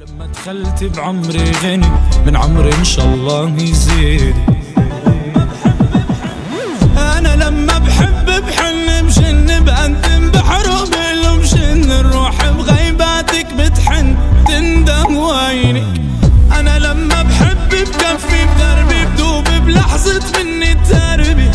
لما دخلت بعمري غني من عمري إن شاء الله يزيد. أنا لما بحب بحن بجن بقدم بحروب مشن الروح بغيباتك بتحن تندم وينك أنا لما بحب بكفي بدربي بدوب بلحظة مني تربي.